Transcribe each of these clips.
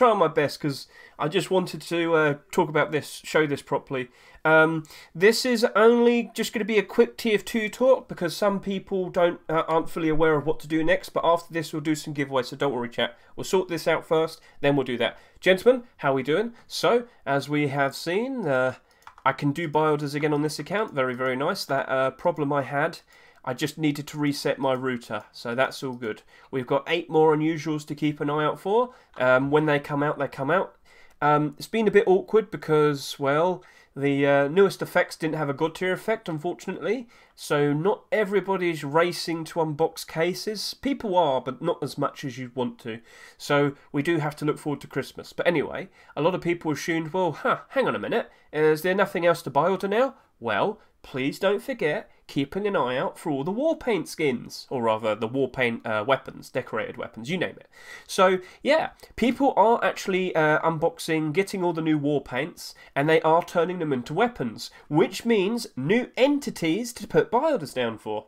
trying my best because I just wanted to uh, talk about this, show this properly. Um, this is only just going to be a quick TF2 talk because some people don't uh, aren't fully aware of what to do next. But after this, we'll do some giveaways, so don't worry, chat. We'll sort this out first, then we'll do that. Gentlemen, how we doing? So, as we have seen, uh, I can do buy orders again on this account. Very, very nice. That uh, problem I had I just needed to reset my router, so that's all good. We've got eight more unusuals to keep an eye out for. Um, when they come out, they come out. Um, it's been a bit awkward because, well, the uh, newest effects didn't have a god tier effect, unfortunately. So not everybody's racing to unbox cases. People are, but not as much as you'd want to. So we do have to look forward to Christmas. But anyway, a lot of people assumed, well, huh, hang on a minute. Is there nothing else to buy order now? Well, please don't forget keeping an eye out for all the war paint skins, or rather the war paint uh, weapons, decorated weapons, you name it. So yeah, people are actually uh, unboxing, getting all the new war paints, and they are turning them into weapons, which means new entities to put orders down for.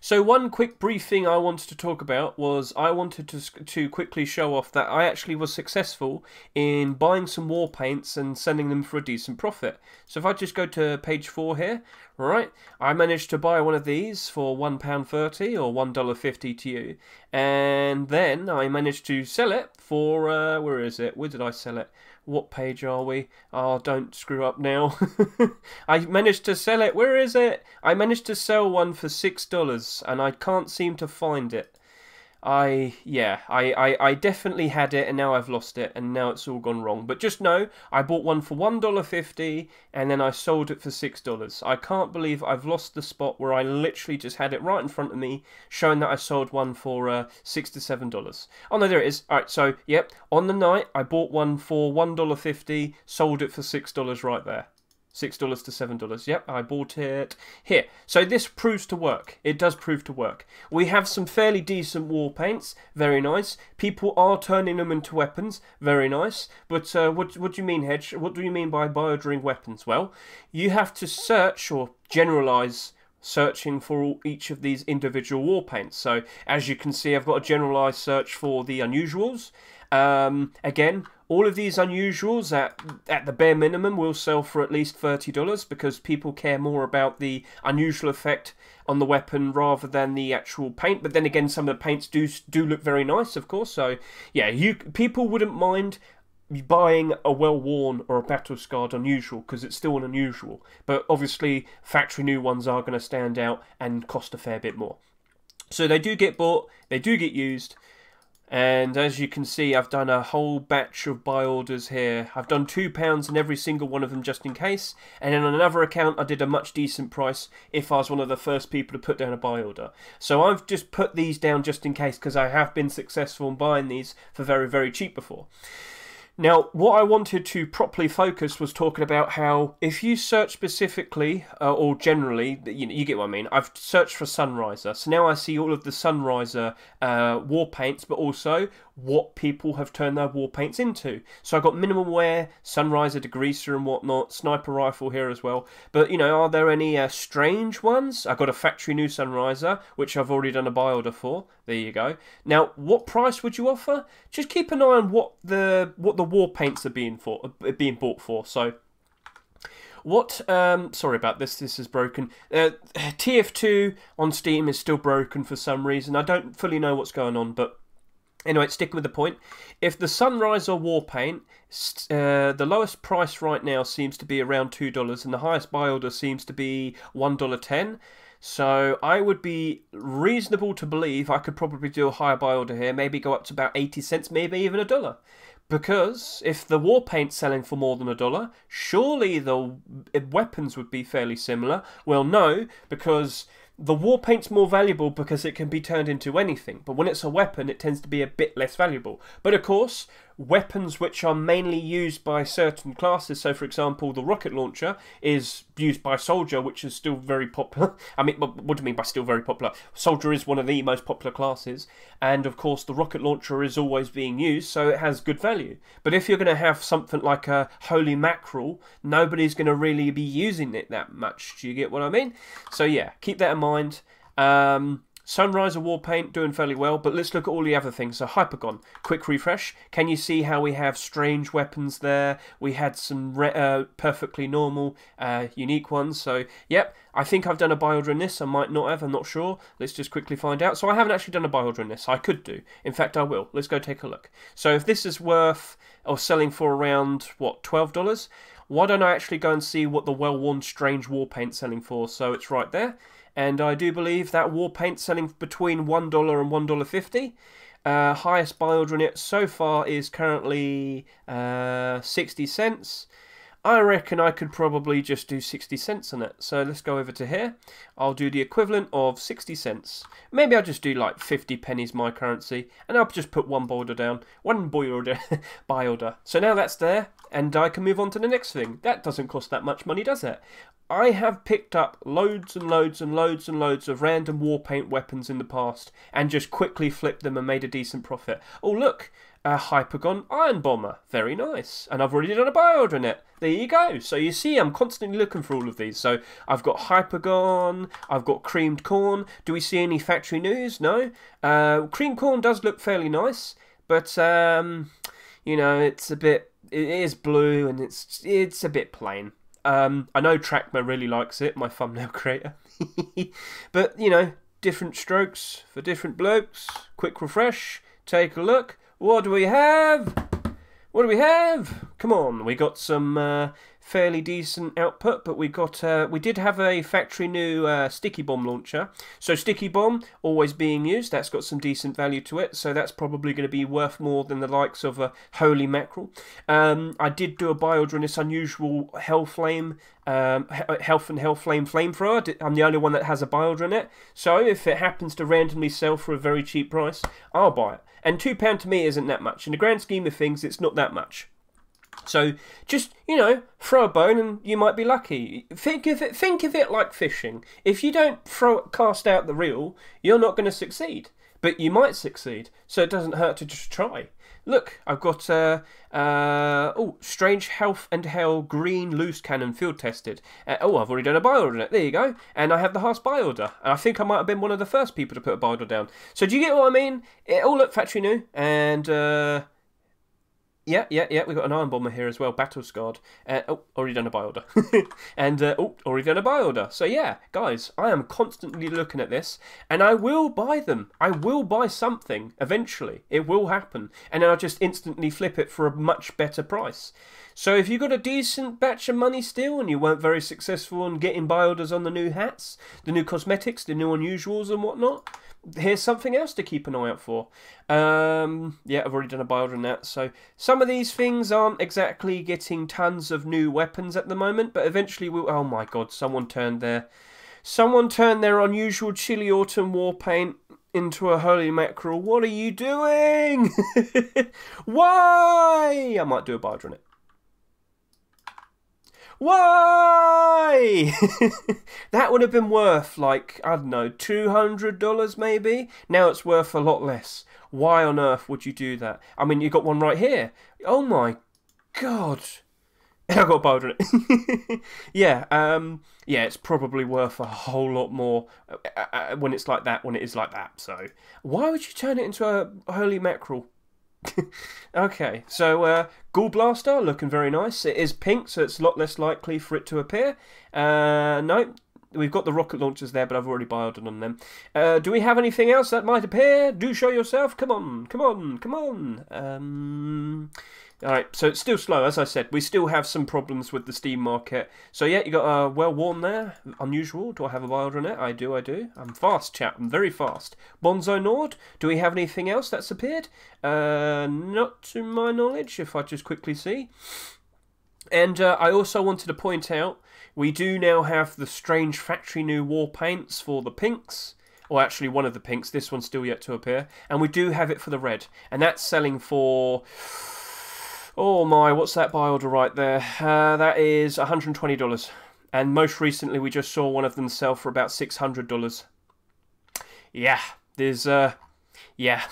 So one quick brief thing I wanted to talk about was I wanted to to quickly show off that I actually was successful in buying some war paints and sending them for a decent profit. So if I just go to page 4 here, right, I managed to buy one of these for £1.30 or $1.50 to you. And then I managed to sell it for, uh, where is it? Where did I sell it? What page are we? Oh, don't screw up now. I managed to sell it. Where is it? I managed to sell one for $6 and I can't seem to find it. I yeah, I, I, I definitely had it and now I've lost it and now it's all gone wrong. But just know I bought one for one dollar fifty and then I sold it for six dollars. I can't believe I've lost the spot where I literally just had it right in front of me, showing that I sold one for uh, six to seven dollars. Oh no, there it is. Alright, so yep, on the night I bought one for one dollar fifty, sold it for six dollars right there. Six dollars to seven dollars. Yep, I bought it here. So this proves to work. It does prove to work. We have some fairly decent war paints. Very nice. People are turning them into weapons. Very nice. But uh, what what do you mean, Hedge? What do you mean by buy ordering weapons? Well, you have to search or generalize searching for each of these individual war paints. So as you can see, I've got a generalized search for the unusuals. Um, again, all of these unusuals at at the bare minimum will sell for at least thirty dollars because people care more about the unusual effect on the weapon rather than the actual paint. But then again, some of the paints do do look very nice, of course. So yeah, you people wouldn't mind buying a well worn or a battle scarred unusual because it's still an unusual. But obviously, factory new ones are going to stand out and cost a fair bit more. So they do get bought, they do get used. And as you can see, I've done a whole batch of buy orders here. I've done £2 in every single one of them just in case. And then on another account, I did a much decent price if I was one of the first people to put down a buy order. So I've just put these down just in case because I have been successful in buying these for very, very cheap before. Now, what I wanted to properly focus was talking about how if you search specifically uh, or generally, you, you, get what I mean. I've searched for Sunriser, so now I see all of the Sunriser uh, war paints, but also what people have turned their war paints into. So I've got minimum wear, Sunriser degreaser and whatnot, sniper rifle here as well. But you know, are there any uh, strange ones? I've got a factory new Sunriser, which I've already done a buy order for. There you go. Now, what price would you offer? Just keep an eye on what the what the war paints are being for, are being bought for. So what? Um, sorry about this. This is broken. Uh, TF2 on Steam is still broken for some reason. I don't fully know what's going on, but Anyway, sticking with the point, if the Sunriser War Paint, uh, the lowest price right now seems to be around $2 and the highest buy order seems to be $1.10. So I would be reasonable to believe I could probably do a higher buy order here, maybe go up to about 80 cents, maybe even a dollar. Because if the war paint's selling for more than a dollar, surely the weapons would be fairly similar. Well, no, because the war paint's more valuable because it can be turned into anything, but when it's a weapon, it tends to be a bit less valuable. But of course, weapons which are mainly used by certain classes. So, for example, the rocket launcher is used by soldier, which is still very popular. I mean, what do you mean by still very popular? Soldier is one of the most popular classes, and of course, the rocket launcher is always being used, so it has good value. But if you're going to have something like a holy mackerel, nobody's going to really be using it that much. Do you get what I mean? So, yeah, keep that in mind. Um, Sunriser War Paint doing fairly well, but let's look at all the other things. So Hypergon, quick refresh. Can you see how we have strange weapons there? We had some uh, perfectly normal, uh, unique ones. So yep, I think I've done a buy order in this. I might not have. I'm not sure. Let's just quickly find out. So I haven't actually done a buy order in this. I could do. In fact, I will. Let's go take a look. So if this is worth or selling for around what twelve dollars. Why don't I actually go and see what the well-worn Strange War Paint selling for? So it's right there and I do believe that war paint selling between $1 and $1.50. Uh, highest buy order in it so far is currently uh, 60 cents. I reckon I could probably just do 60 cents on it. So let's go over to here. I'll do the equivalent of 60 cents. Maybe I'll just do like 50 pennies my currency. And I'll just put one order down. One buy order. buy order. So now that's there. And I can move on to the next thing. That doesn't cost that much money, does it? I have picked up loads and loads and loads and loads of random war paint weapons in the past and just quickly flipped them and made a decent profit. Oh look, a Hypergon Iron Bomber. Very nice. And I've already done a buy order it. There you go. So you see, I'm constantly looking for all of these. So I've got Hypergon, I've got Creamed Corn. Do we see any factory news? No. Uh, creamed Corn does look fairly nice, but, um, you know, it's a bit, it is blue and it's, it's a bit plain. Um, I know Trakmer really likes it, my thumbnail creator. but, you know, different strokes for different blokes. Quick refresh, take a look. What do we have? What do we have? Come on, we got some uh, fairly decent output, but we got uh, we did have a factory new uh, sticky bomb launcher. So sticky bomb always being used. That's got some decent value to it. So that's probably going to be worth more than the likes of a holy mackerel. Um, I did do a buy order in this unusual Hellflame um, Health and Hellflame flamethrower. I'm the only one that has a buy order in it. So if it happens to randomly sell for a very cheap price, I'll buy it. And two pound to me isn't that much. In the grand scheme of things, it's not that much. So just you know, throw a bone and you might be lucky. Think of it. Think of it like fishing. If you don't throw cast out the reel, you're not going to succeed. But you might succeed. So it doesn't hurt to just try. Look, I've got uh, uh, oh, Strange Health and Hell Green Loose Cannon field tested. Uh, oh, I've already done a buy order it. There you go. And I have the Haas buy order. And I think I might have been one of the first people to put a buy order down. So do you get what I mean? It all looked factory new, and uh, yeah, yeah, yeah. We've got an Iron Bomber here as well, Battle Scarred. Uh, oh, already done a buy order. and, uh, oh, already done a buy order. So, yeah, guys, I am constantly looking at this, and I will buy them. I will buy something eventually. It will happen. And then I'll just instantly flip it for a much better price. So, if you've got a decent batch of money still, and you weren't very successful in getting buy orders on the new hats, the new cosmetics, the new unusuals, and whatnot, here's something else to keep an eye out for. Um, yeah, I've already done a order on that. So some of these things aren't exactly getting tons of new weapons at the moment, but eventually we'll... Oh my god, someone turned their... Someone turned their unusual chilly autumn war paint into a holy mackerel. What are you doing? Why? I might do a order on it. Why? that would have been worth like, I don't know, $200 maybe? Now it's worth a lot less. Why on earth would you do that? I mean, you got one right here. Oh my god. I got bowled on it. yeah, um, yeah, it's probably worth a whole lot more uh, uh, uh, when it's like that, when it is like that. So, why would you turn it into a holy mackerel? okay, so uh, Ghoul Blaster looking very nice. It is pink, so it's a lot less likely for it to appear. Uh, no, we've got the rocket launchers there, but I've already bioed on them. Uh, do we have anything else that might appear? Do show yourself. Come on, come on, come on. Um, Alright, so it's still slow, as I said. We still have some problems with the Steam market. So yeah, you got a uh, well worn there. Unusual. Do I have a wild on it? I do, I do. I'm fast, chap. I'm very fast. Bonzo Gnawed. Do we have anything else that's appeared? Uh, not to my knowledge, if I just quickly see. And uh, I also wanted to point out, we do now have the strange factory new war paints for the pinks or actually one of the pinks. This one's still yet to appear, and we do have it for the red, and that's selling for Oh my, what's that buy order right there? Uh, that is $120. And most recently we just saw one of them sell for about $600. Yeah, there's, uh, yeah.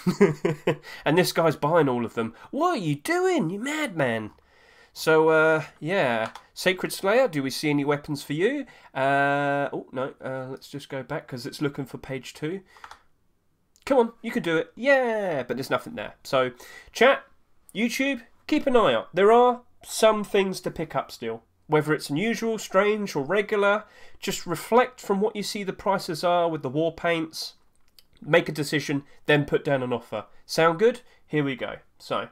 and this guy's buying all of them. What are you doing, you madman? So, uh, yeah. Sacred Slayer, do we see any weapons for you? Uh, oh, no, uh, let's just go back because it's looking for page two. Come on, you can do it. Yeah, but there's nothing there. So, chat, YouTube, keep an eye out. There are some things to pick up still. Whether it's unusual, strange, or regular, just reflect from what you see the prices are with the war paints. Make a decision, then put down an offer. Sound good? Here we go. So,